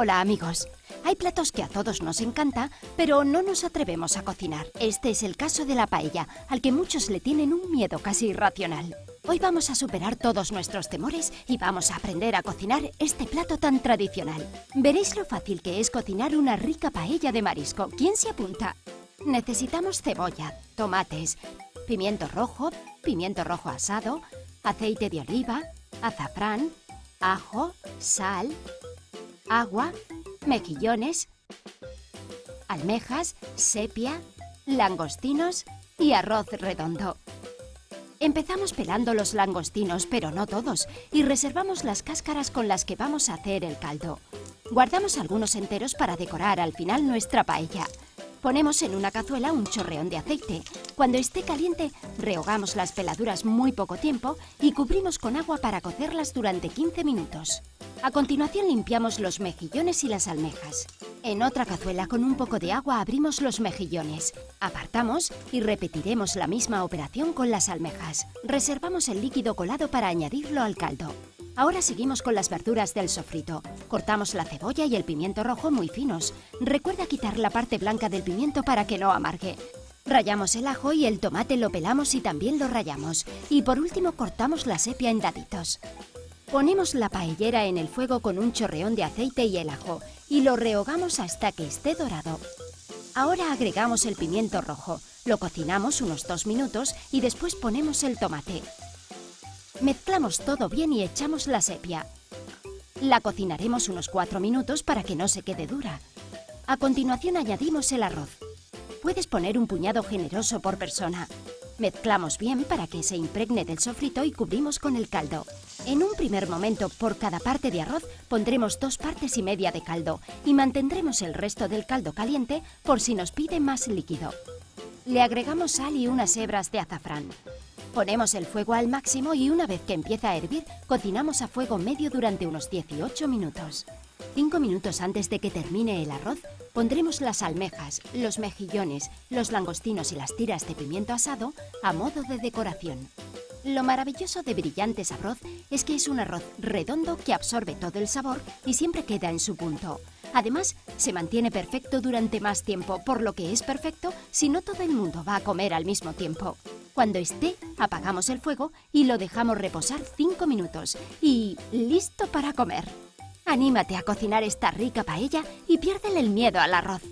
Hola amigos. Hay platos que a todos nos encanta, pero no nos atrevemos a cocinar. Este es el caso de la paella, al que muchos le tienen un miedo casi irracional. Hoy vamos a superar todos nuestros temores y vamos a aprender a cocinar este plato tan tradicional. Veréis lo fácil que es cocinar una rica paella de marisco. ¿Quién se apunta? Necesitamos cebolla, tomates, pimiento rojo, pimiento rojo asado, aceite de oliva, azafrán, ajo, sal, agua, mejillones, almejas, sepia, langostinos y arroz redondo. Empezamos pelando los langostinos, pero no todos, y reservamos las cáscaras con las que vamos a hacer el caldo. Guardamos algunos enteros para decorar al final nuestra paella. Ponemos en una cazuela un chorreón de aceite. Cuando esté caliente, rehogamos las peladuras muy poco tiempo y cubrimos con agua para cocerlas durante 15 minutos. A continuación limpiamos los mejillones y las almejas. En otra cazuela con un poco de agua abrimos los mejillones, apartamos y repetiremos la misma operación con las almejas. Reservamos el líquido colado para añadirlo al caldo. Ahora seguimos con las verduras del sofrito. Cortamos la cebolla y el pimiento rojo muy finos. Recuerda quitar la parte blanca del pimiento para que no amargue. Rayamos el ajo y el tomate lo pelamos y también lo rayamos. Y por último cortamos la sepia en daditos. Ponemos la paellera en el fuego con un chorreón de aceite y el ajo y lo rehogamos hasta que esté dorado. Ahora agregamos el pimiento rojo, lo cocinamos unos dos minutos y después ponemos el tomate. Mezclamos todo bien y echamos la sepia. La cocinaremos unos cuatro minutos para que no se quede dura. A continuación añadimos el arroz. Puedes poner un puñado generoso por persona. Mezclamos bien para que se impregne del sofrito y cubrimos con el caldo. En un primer momento, por cada parte de arroz pondremos dos partes y media de caldo y mantendremos el resto del caldo caliente por si nos pide más líquido. Le agregamos sal y unas hebras de azafrán. Ponemos el fuego al máximo y una vez que empieza a hervir, cocinamos a fuego medio durante unos 18 minutos. Cinco minutos antes de que termine el arroz, pondremos las almejas, los mejillones, los langostinos y las tiras de pimiento asado a modo de decoración. Lo maravilloso de Brillantes Arroz es que es un arroz redondo que absorbe todo el sabor y siempre queda en su punto. Además, se mantiene perfecto durante más tiempo, por lo que es perfecto si no todo el mundo va a comer al mismo tiempo. Cuando esté, apagamos el fuego y lo dejamos reposar 5 minutos. Y listo para comer. Anímate a cocinar esta rica paella y piérdele el miedo al arroz.